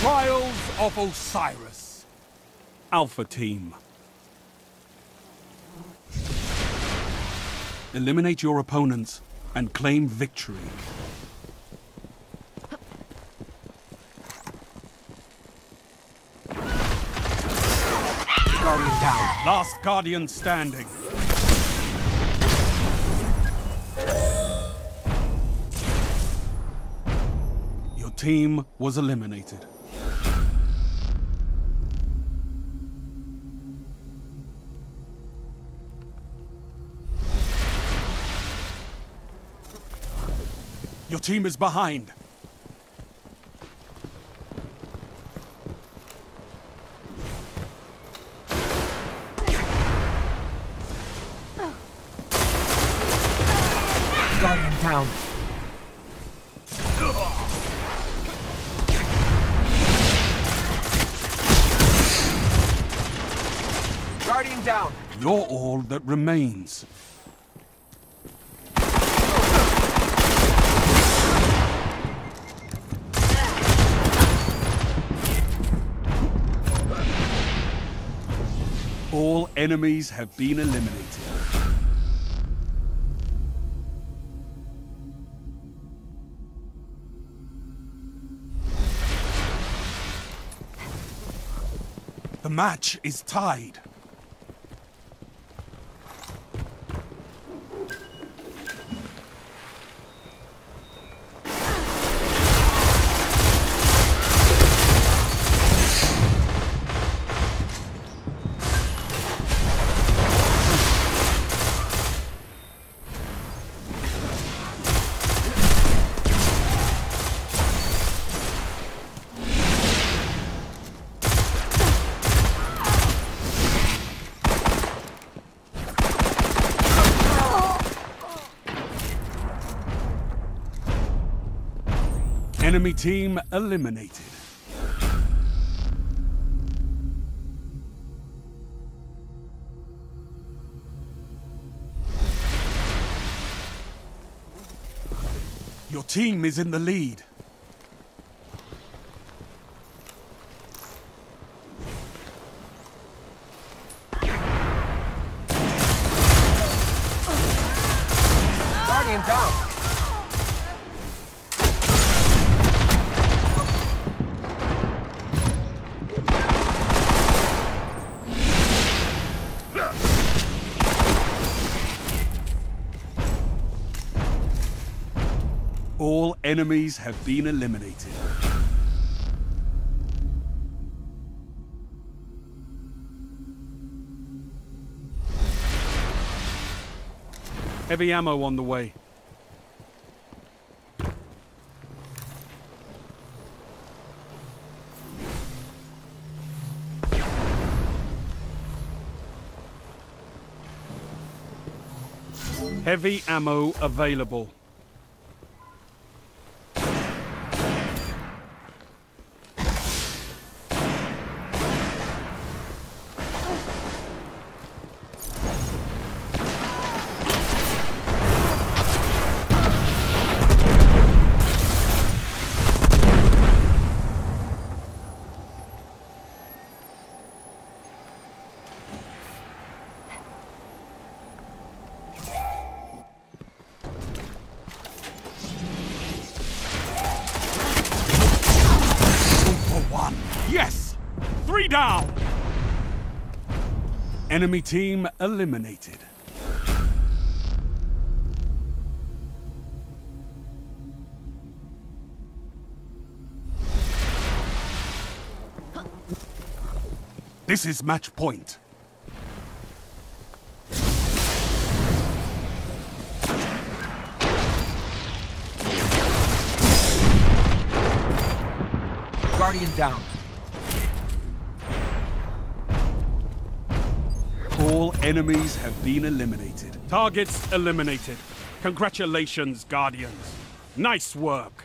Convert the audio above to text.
Trials of Osiris. Alpha Team. Eliminate your opponents and claim victory. Guardian down. Last Guardian standing. Your team was eliminated. Your team is behind. Guardian down. Guardian down. You're all that remains. All enemies have been eliminated. The match is tied. Enemy team eliminated. Your team is in the lead. Guardian down. All enemies have been eliminated. Heavy ammo on the way. Heavy ammo available. Three down! Enemy team eliminated. This is match point. Guardian down. All enemies have been eliminated. Targets eliminated. Congratulations, Guardians. Nice work.